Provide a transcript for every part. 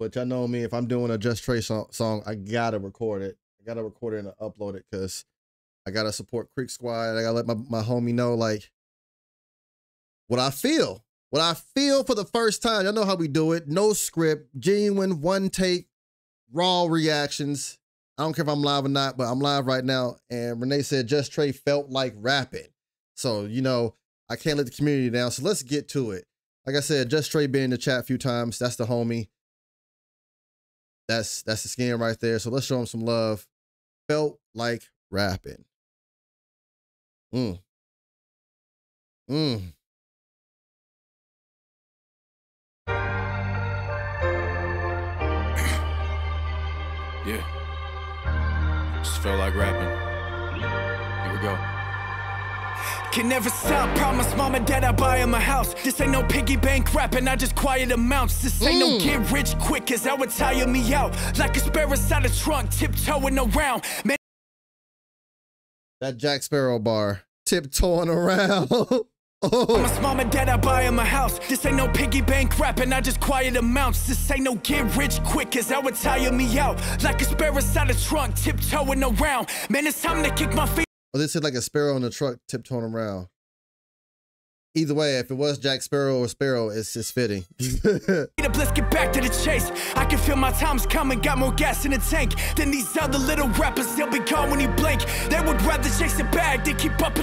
But y'all know me, if I'm doing a JustTrae song, I gotta record it. I gotta record it and upload it because I gotta support Creek Squad. I gotta let my, my homie know like what I feel. What I feel for the first time. Y'all know how we do it. No script, genuine, one take, raw reactions. I don't care if I'm live or not, but I'm live right now. And Renee said JustTrae felt like rapping. So, you know, I can't let the community down. So let's get to it. Like I said, JustTrae been in the chat a few times. That's the homie. That's that's the skin right there. So let's show him some love. Felt like rapping. Mm. Mm. Yeah. Just felt like rapping. Here we go. Can never stop, promise mom and dad I mm. buy him a house. This ain't no piggy bank rapping, I just quiet amounts. This ain't no get rich quick, cause that would tire me out. Like a sparrow out of trunk, tiptoeing around. Man, That Jack Sparrow bar. Tiptoeing around. oh. promise mom and dad I buy him a house. This ain't no piggy bank rapping, I just quiet amounts. This ain't no get rich quick, cause that would tire me out. Like a sparrow out of trunk, tiptoeing around. Man, it's time to kick my feet. Or they said like a sparrow in the truck tiptoeing around. Either way, if it was Jack Sparrow or Sparrow, it's just fitting. let's get back to the chase. I can feel my time's coming, got more gas in the tank than these other little rappers. They'll be gone when you blink. They would rather chase a bag than keep up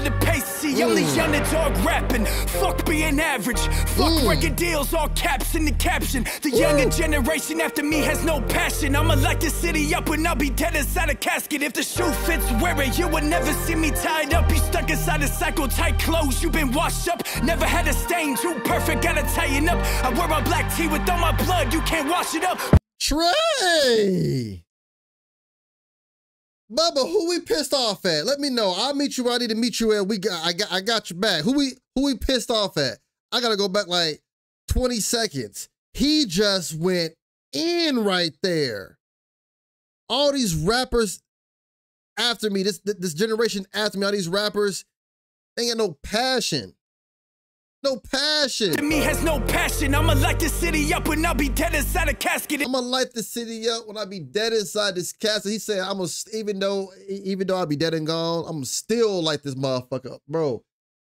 only underdog rapping. Fuck being average. Fuck record deals, all caps in the caption. The younger generation after me has no passion. I'ma light the city up and I'll be dead inside a casket. If the shoe fits, wear it. You would never see me tied up. You stuck inside a cycle, tight clothes. You been washed up. Never had a stain, too perfect, gotta tighten up. I wear my black tee with all my blood, you can't wash it up. Trae! Bubba, who we pissed off at? Let me know. I'll meet you where I need to meet you at. We got I got I got your back. Who we who we pissed off at? I gotta go back like 20 seconds. He just went in right there. All these rappers after me, this this generation after me, all these rappers, they ain't got no passion. No passion. To me has no passion, I'ma light the city up and I'll be dead inside a casket. I'm gonna light the city up when I be dead inside this castle. He said, "I'm gonna even though even though I be dead and gone, I'ma still light this motherfucker up, bro."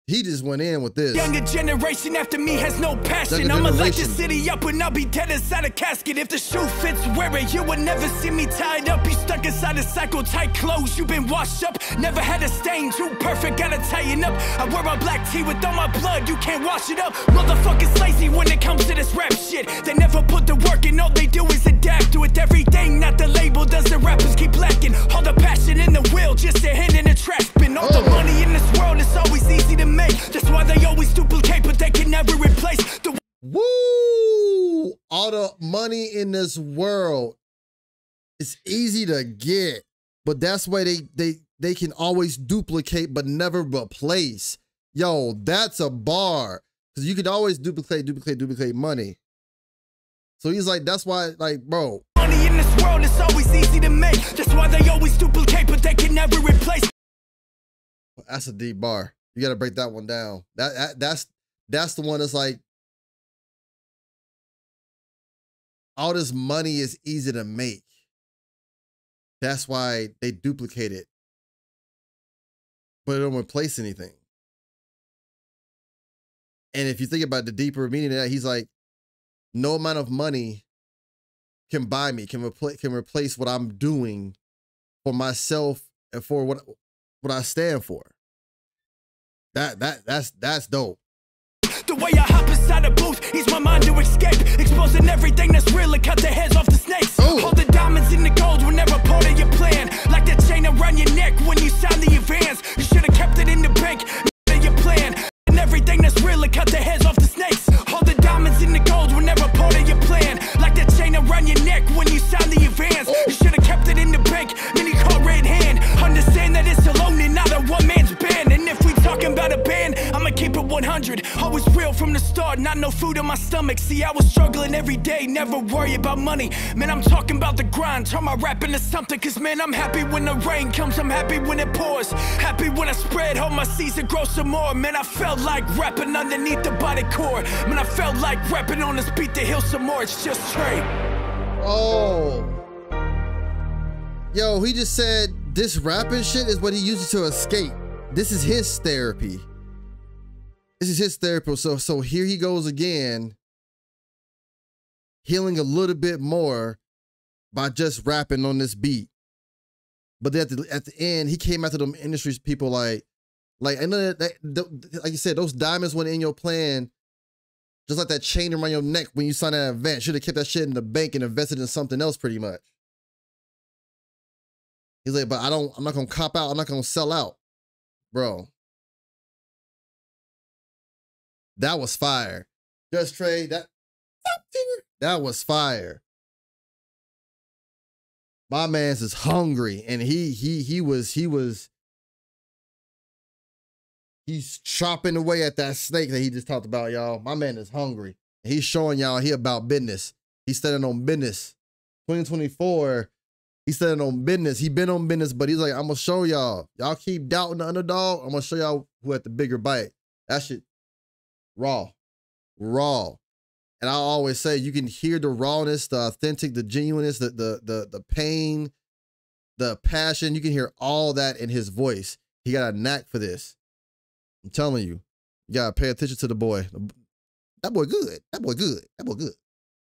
He just went in with this. Younger generation after me has no passion. I'ma light the city up and I'll be dead inside a casket. If the shoe fits, wear it. You would never see me tied up. You stuck inside a cycle, tight clothes. You've been washed up. Never had a stain, too perfect, gotta tighten up. I wear my black tee with all my blood. You can't wash it up. Motherfuckers lazy when it comes to this rap shit. They never put the work in. All they do is adapt to it. Everything, not the label. Does the money in this world is easy to get, but that's why they they they can always duplicate but never replace. Yo, that's a bar because you can always duplicate, duplicate, duplicate money. So he's like, that's why, like, bro, money in this world is always easy to make. That's why they always duplicate, but they can never replace. That's a deep bar. You got to break that one down. That, that that's that's the one that's like all this money is easy to make. That's why they duplicate it, but it don't replace anything. And if you think about the deeper meaning of that, he's like, no amount of money can buy me, can replace can replace what I'm doing for myself and for what what I stand for. That that that's that's dope. Inside a booth, ease my mind to escape. Exposing everything that's real and cut the heads off the snakes. 100. Always real from the start, not no food in my stomach. See, I was struggling every day, never worry about money. Man, I'm talking about the grind, turn my rap into something. Cause man, I'm happy when the rain comes, I'm happy when it pours. Happy when I spread, hope my seeds and grow some more. Man, I felt like rapping underneath the body core. Man, I felt like rapping on this beat to heal some more. It's JustTrae. Oh. Yo, he just said this rapping shit is what he uses to escape. This is his therapy. This is his therapy. So so here he goes again, healing a little bit more by just rapping on this beat. But at the, at the end, he came after them industries people like, like I know that, that, like you said, those diamonds went in your plan, just like that chain around your neck when you signed that event. Should have kept that shit in the bank and invested in something else, pretty much. He's like, but I don't, I'm not gonna cop out, I'm not gonna sell out. Bro. That was fire. JustTrae that that was fire. My man's is hungry and he he he was he was he's chopping away at that snake that he just talked about, y'all. My man is hungry. He's showing y'all he about business. He's standing on business. 2024, he's standing on business. He been on business, but he's like, I'm gonna show y'all. Y'all keep doubting the underdog. I'm gonna show y'all who had the bigger bite. That shit raw. Raw. And I always say you can hear the rawness, the authentic, the genuineness, the the the the pain, the passion. You can hear all that in his voice. He got a knack for this. I'm telling you, you gotta pay attention to the boy. That boy good. That boy good. That boy good.